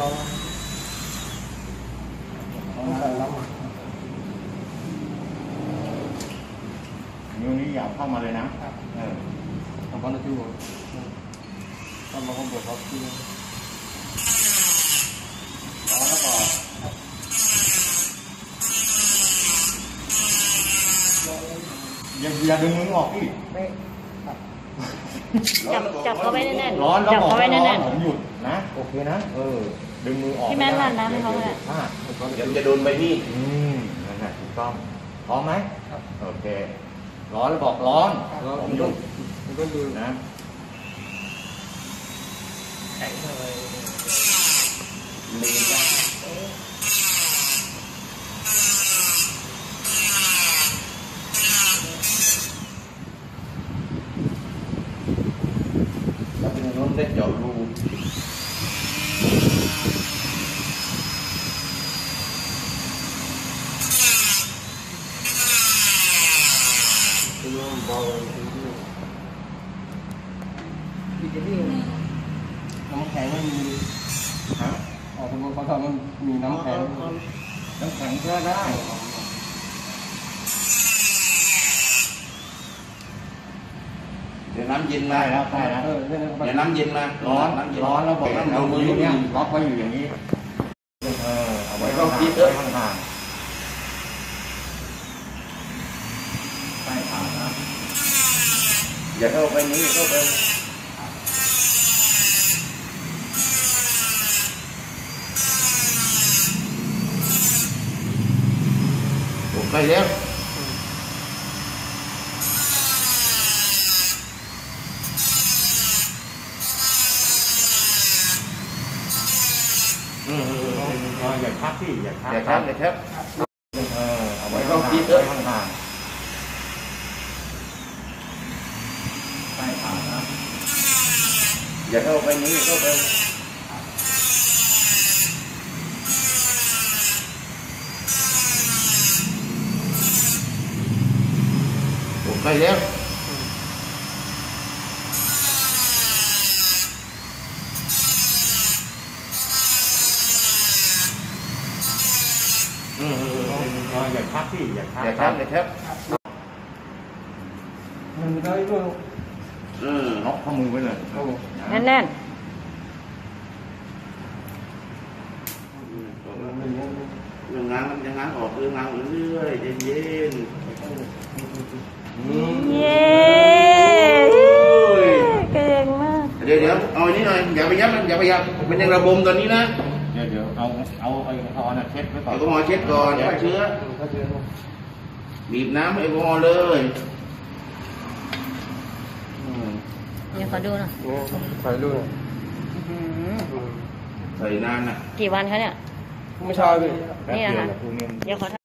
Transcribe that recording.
ลองต้องใส่น้ำนิ้วนี้อยาวเข้ามาเลยนะเออทำพันธุ์ที่หัวทำมาคอมบอกครับที่ร้อนแล้วก็อย่าอย่าดึงมือออกพี่ไม่จับจับเขาไว้แน่นๆร้อนแล้วจับอกเขาไว้ร้อแน่นผมหยุดนะ โอเคนะ เออ ดึงมือออกพี่แม่นไได้ราดน้ำให้เขาเลยดี๋ยวดี๋ยวพลาดเดี๋ยวจะโดนใบมีดอืมนั่นแหละถูกต้องพร้อมไหมโอเค ร้อนแล้วบอกร้อนแล้วผมมันหต้ยุองดมันต้องดูนะ แข็งอะไรลีจ้ะแล้วเป็นโน้นได้เจาะรู คือมันเบาที่ที่ที่ น้ำแข็งไม่มีฮะอ๋อสมมติเขาทำมันมีน้ำแข็งน้ำแข็งก็ได้เดี๋ยวน้ำเย็นมาได้แล้วได้แล้วเออเนี่ยเดี๋ยวน้ำเย็นมาร้อนน้ำเย็นร้อนแล้วบอกเอาเอามืมืออลูกเนี่นี่ยล็อกไว้อยู่อย่างนี้เออเอาไว้ไม่ต้องคิดเยเออะห่างๆใต้ขานะอย่าเข้าไปนี้เข้าไป โอ้ใกล้แล้วอย่าทับที่อย่าทับอย่าทับอย่าทับเออเอาไว้ต้องคิดเยอะอะห่างๆใต้ขานะอย่าเข้าไปนี้เข้าไป โอ้ใกล้แล้วอย่าทับที่อย่าทับอย่าทับอย่าทับมันได้ด้วยอืมล็อกข้อมือไว้เลยครับผมๆแน่นมันอย่างนี้เรื่องงานมันจะงานออกเรื่องงานเรื่อยๆเย็น เย้เก่งมากๆเดี๋ยวเดี๋ยวเอาอันนี้หน่อยอย่าไปยับมันอย่าไปยับมันยังระบมตอนนี้นะเดี๋ยวเดี๋ยวเอาเอาแอลกอฮอล์น่ะเช็ดไว้ก่อแอนลกอฮอล์เช็ดก่อนฆ่าเชื้อถ้าเจอบีบน้ำแอลกอฮอล์เลยอืมเดี๋ยวขอดูหน่อยเนี่ยใส่ด้วยอื้อหือใส่นานนะกี่วันคะเนี่ยไม่ใช่พี่แป๊บนี่เดียวนะคะแหละพวกนี้เดี๋ยวขอท